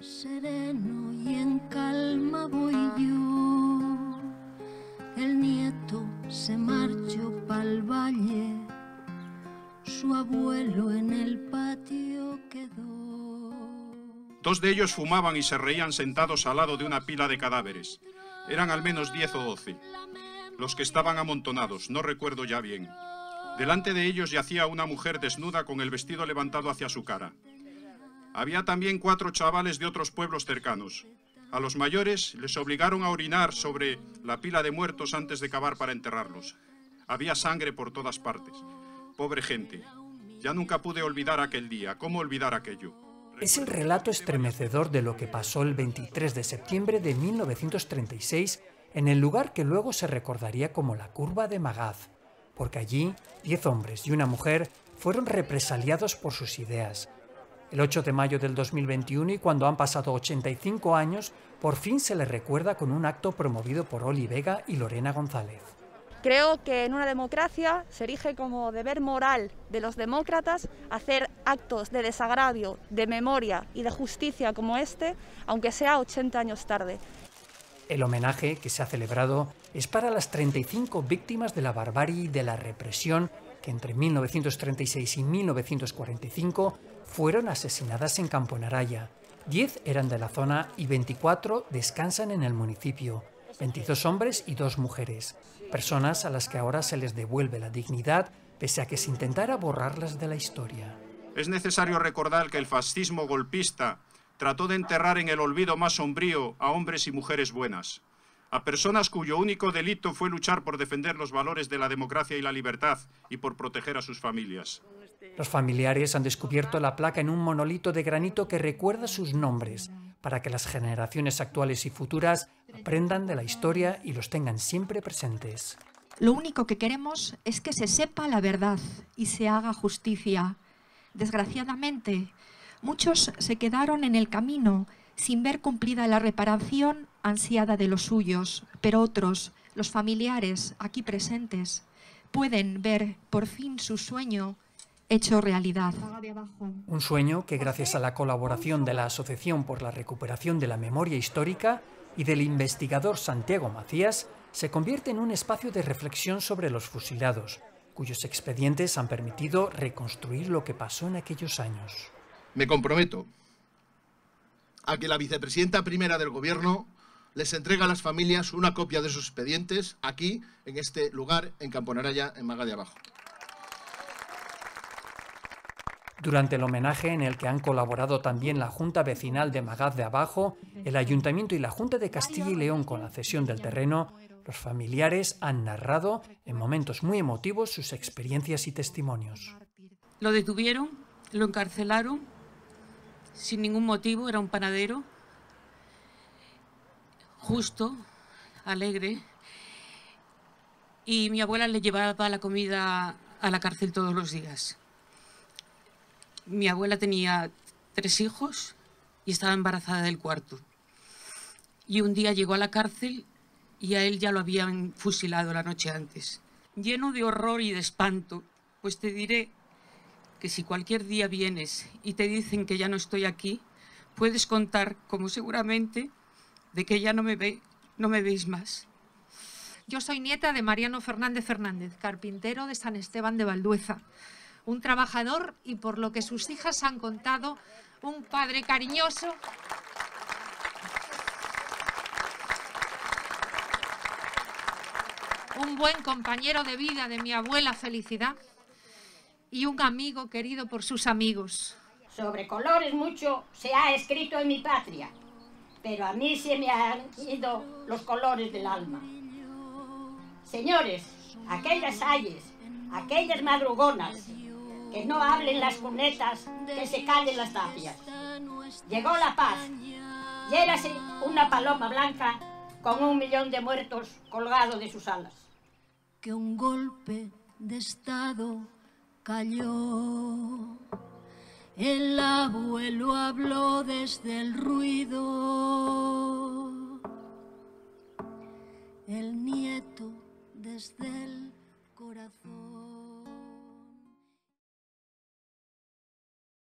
Sereno y en calma voy yo. El nieto se marchó pa'l valle. Su abuelo en el patio quedó. Dos de ellos fumaban y se reían sentados al lado de una pila de cadáveres. Eran al menos diez o doce. Los que estaban amontonados, no recuerdo ya bien. Delante de ellos yacía una mujer desnuda con el vestido levantado hacia su cara. Había también cuatro chavales de otros pueblos cercanos. A los mayores les obligaron a orinar sobre la pila de muertos antes de cavar para enterrarlos. Había sangre por todas partes. Pobre gente. Ya nunca pude olvidar aquel día. ¿Cómo olvidar aquello? Es el relato estremecedor de lo que pasó el 23 de septiembre de 1936 en el lugar que luego se recordaría como la curva de Magaz, porque allí diez hombres y una mujer fueron represaliados por sus ideas. El 8 de mayo del 2021 y cuando han pasado 85 años, por fin se les recuerda con un acto promovido por Oli Vega y Lorena González. Creo que en una democracia se erige como deber moral de los demócratas hacer actos de desagravio, de memoria y de justicia como este, aunque sea 80 años tarde. El homenaje que se ha celebrado es para las 35 víctimas de la barbarie y de la represión que entre 1936 y 1945 fueron asesinadas en Campo Naraya. 10 eran de la zona y 24 descansan en el municipio. 22 hombres y 2 mujeres, personas a las que ahora se les devuelve la dignidad pese a que se intentara borrarlas de la historia. Es necesario recordar que el fascismo golpista trató de enterrar en el olvido más sombrío a hombres y mujeres buenas, a personas cuyo único delito fue luchar por defender los valores de la democracia y la libertad y por proteger a sus familias. Los familiares han descubierto la placa en un monolito de granito que recuerda sus nombres, para que las generaciones actuales y futuras aprendan de la historia y los tengan siempre presentes. Lo único que queremos es que se sepa la verdad y se haga justicia. Desgraciadamente, muchos se quedaron en el camino sin ver cumplida la reparación ansiada de los suyos, pero otros, los familiares aquí presentes, pueden ver por fin su sueño hecho realidad. Un sueño que gracias a la colaboración de la Asociación por la Recuperación de la Memoria Histórica y del investigador Santiago Macías se convierte en un espacio de reflexión sobre los fusilados, cuyos expedientes han permitido reconstruir lo que pasó en aquellos años. Me comprometo a que la vicepresidenta primera del Gobierno les entregue a las familias una copia de sus expedientes aquí, en este lugar, en Camponaraya, en Maga de Abajo. Durante el homenaje en el que han colaborado también la Junta Vecinal de Magaz de Abajo, el Ayuntamiento y la Junta de Castilla y León con la cesión del terreno, los familiares han narrado en momentos muy emotivos sus experiencias y testimonios. Lo detuvieron, lo encarcelaron sin ningún motivo, era un panadero, justo, alegre, y mi abuela le llevaba la comida a la cárcel todos los días. Mi abuela tenía tres hijos y estaba embarazada del cuarto. Y un día llegó a la cárcel y a él ya lo habían fusilado la noche antes. Lleno de horror y de espanto, pues te diré que si cualquier día vienes y te dicen que ya no estoy aquí, puedes contar, como seguramente, de que ya no me, ve, no me veis más. Yo soy nieta de Mariano Fernández Fernández, carpintero de San Esteban de Valdueza un trabajador y por lo que sus hijas han contado, un padre cariñoso. Un buen compañero de vida de mi abuela Felicidad y un amigo querido por sus amigos. Sobre colores mucho se ha escrito en mi patria, pero a mí se me han ido los colores del alma. Señores, aquellas ayes, aquellas madrugonas, que no hablen las cunetas, que se callen las tapias. Llegó la paz, y érase una paloma blanca con un millón de muertos colgado de sus alas. Que un golpe de estado cayó. El abuelo habló desde el ruido. El nieto desde el